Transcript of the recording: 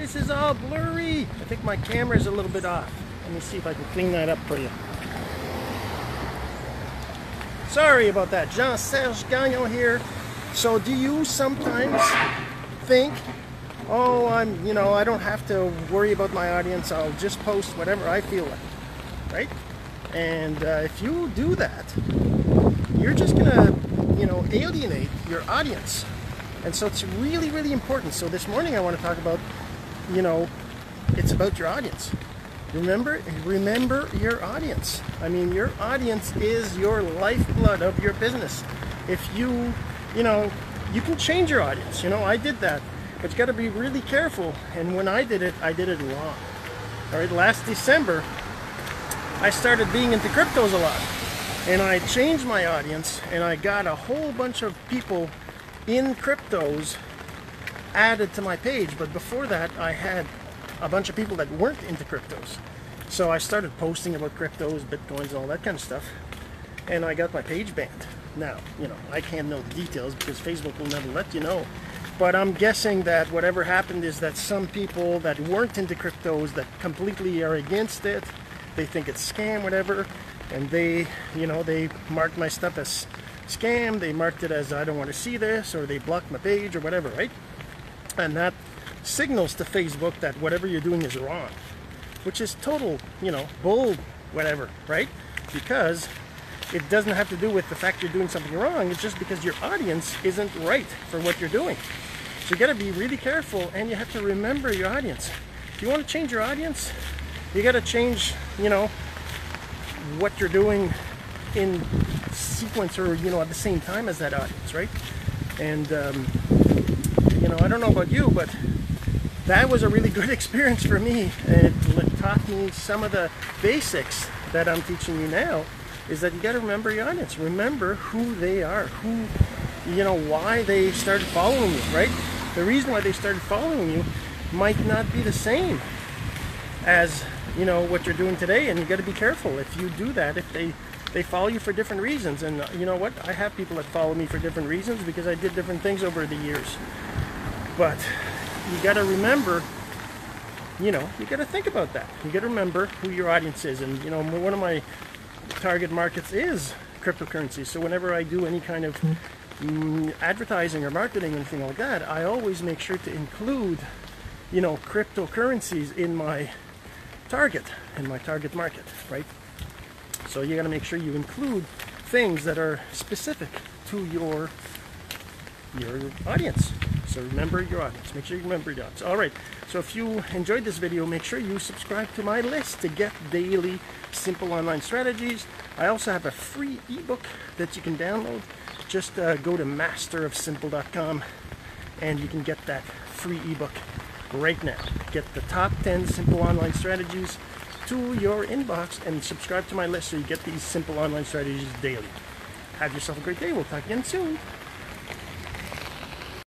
This is all blurry. I think my camera is a little bit off. Let me see if I can clean that up for you. Sorry about that. Jean-Serge Gagnon here. So do you sometimes think, oh, I'm, you know, I don't have to worry about my audience. I'll just post whatever I feel like, right? And uh, if you do that, you're just gonna, you know, alienate your audience. And so it's really, really important. So this morning I want to talk about, you know, it's about your audience. Remember, remember your audience. I mean, your audience is your lifeblood of your business. If you, you know, you can change your audience. You know, I did that, but you got to be really careful. And when I did it, I did it wrong. All right, last December, I started being into cryptos a lot, and I changed my audience, and I got a whole bunch of people in cryptos added to my page. But before that, I had a bunch of people that weren't into cryptos. So I started posting about cryptos, bitcoins, all that kind of stuff. And I got my page banned. Now, you know, I can't know the details because Facebook will never let you know. But I'm guessing that whatever happened is that some people that weren't into cryptos that completely are against it, they think it's scam, whatever, and they, you know, they marked my stuff as scam, they marked it as I don't want to see this, or they blocked my page or whatever, right? And that signals to Facebook that whatever you're doing is wrong, which is total, you know, bull, whatever, right? Because it doesn't have to do with the fact you're doing something wrong. It's just because your audience isn't right for what you're doing. So you got to be really careful, and you have to remember your audience. If you want to change your audience, you got to change, you know, what you're doing in sequence or you know at the same time as that audience, right? And um, you know, I don't know about you, but that was a really good experience for me. It taught me some of the basics that I'm teaching you now. Is that you got to remember your audience. Remember who they are, who, you know, why they started following you, right? The reason why they started following you might not be the same as you know what you're doing today, and you got to be careful if you do that. If they they follow you for different reasons, and uh, you know what? I have people that follow me for different reasons because I did different things over the years. But you got to remember, you know, you got to think about that. You got to remember who your audience is, and you know, one of my target markets is cryptocurrency. So whenever I do any kind of mm, advertising or marketing, or anything like that, I always make sure to include, you know, cryptocurrencies in my target, in my target market, right? So you got to make sure you include things that are specific to your your audience. So remember your audience. Make sure you remember your audience. All right. So if you enjoyed this video, make sure you subscribe to my list to get daily simple online strategies. I also have a free ebook that you can download. Just uh, go to masterofsimple.com and you can get that free ebook right now. Get the top 10 simple online strategies to your inbox and subscribe to my list so you get these simple online strategies daily. Have yourself a great day. We'll talk again soon.